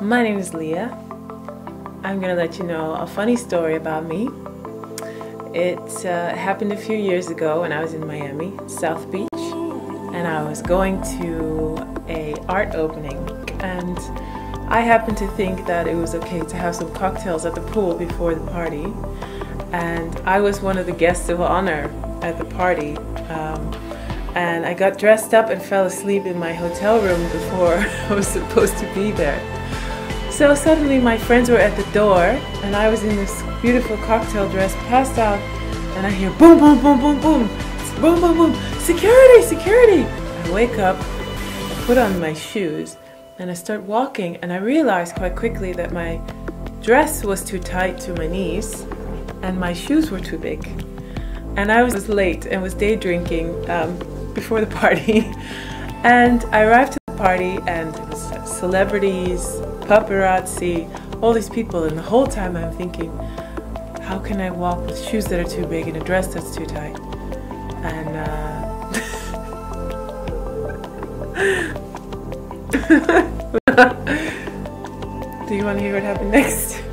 My name is Lea. I'm gonna let you know a funny story about me. It uh, happened a few years ago when I was in Miami, South Beach, and I was going to a art opening and I happened to think that it was okay to have some cocktails at the pool before the party and I was one of the guests of honor at the party um, and I got dressed up and fell asleep in my hotel room before I was supposed to be there. So suddenly my friends were at the door and I was in this beautiful cocktail dress passed out and I hear boom boom boom boom boom. Boom boom boom. Security security. I wake up put on my shoes and I start walking and I realized quite quickly that my dress was too tight to my knees and my shoes were too big. And I was late and was day drinking um, before the party. And I arrived to the party and celebrities paparazzi all these people and the whole time I'm thinking how can I walk with shoes that are too big and a dress that's too tight? And uh, do you want to hear what happened next